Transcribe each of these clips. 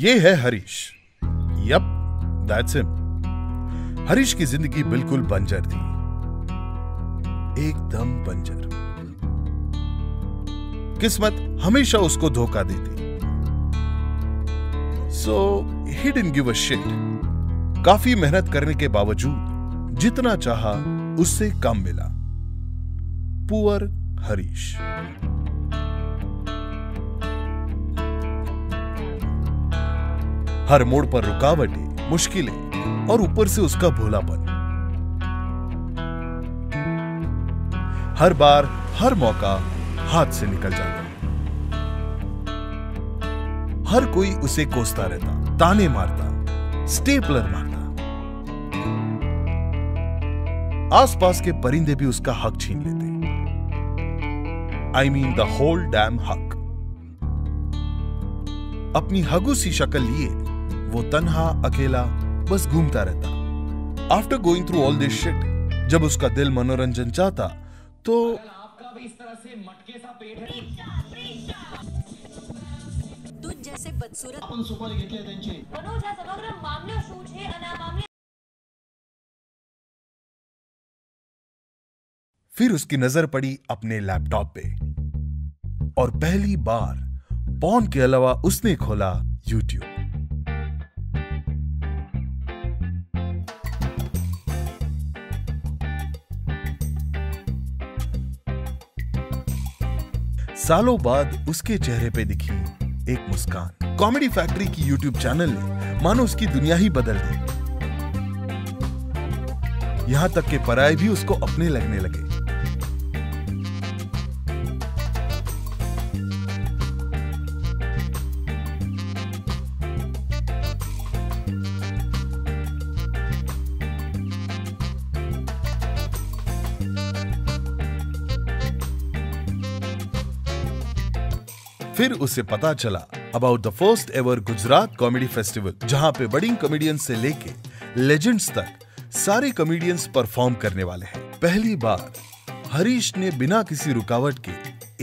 ये है Harish. Yup that's him Harish की ज़िंदगी बिल्कुल बंजर थी। एकदम बंजर। किस्मत हमेशा उसको धोखा देती। So he didn't give a shit काफ़ी मेहनत करने के बावजूद, जितना चाहा, उससे कम मिला। पुअर हरीश। हर मोड़ पर रुकावटें, मुश्किलें और ऊपर से उसका भोलापन। हर बार, हर मौका हाथ से निकल जाता। हर कोई उसे कोसता रहता, ताने मारता, स्टेपलर मारता। आसपास के परिंदे भी उसका हक छीन लेते। I mean the whole damn हक। अपनी हगू सी शक्ल लिए वो तनहा अकेला बस घूमता रहता। After going through all this shit जब उसका दिल मनोरंजन चाहता तो इस तरह से मटके सा पेट है जैसे बदसूरत मनोज समग्र मामला अना फिर उसकी नज़र पड़ी अपने लैपटॉप पे। और पहली बार पॉन के अलावा उसने खोला यूट्यूब सालों बाद उसके चेहरे पे दिखी एक मुस्कान। कॉमेडी फैक्ट्री की यूट्यूब चैनल ने मानो उसकी दुनिया ही बदल दी। यहाँ तक के पराये भी उसको अपने लगने लगे। फिर उसे पता चला about the first ever Gujarat comedy festival जहाँ पे बडिंग कॉमेडियंस से लेके लेजेंड्स तक सारे कॉमेडियंस परफॉर्म करने वाले हैं। पहली बार हरीश ने बिना किसी रुकावट के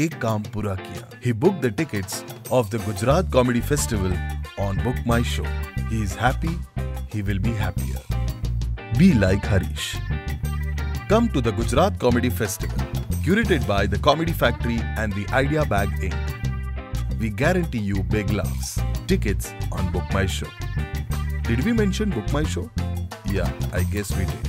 एक काम पूरा किया। He book the tickets of the Gujarat comedy festival on book my show he is happy he will be happier be like Harish. Come to the Gujarat Comedy Festival, curated by the Comedy Factory and the Idea Bag Inc. We guarantee you big laughs. Tickets on Book My Show. Did we mention Book My Show? Yeah, I guess we did.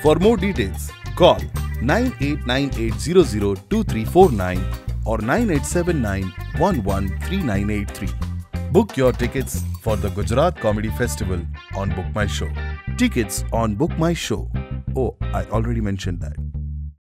For more details, call 9898002349 or 9879113983. Book your tickets for the Gujarat Comedy Festival on Book My Show. Tickets on Book My Show. Oh, I already mentioned that.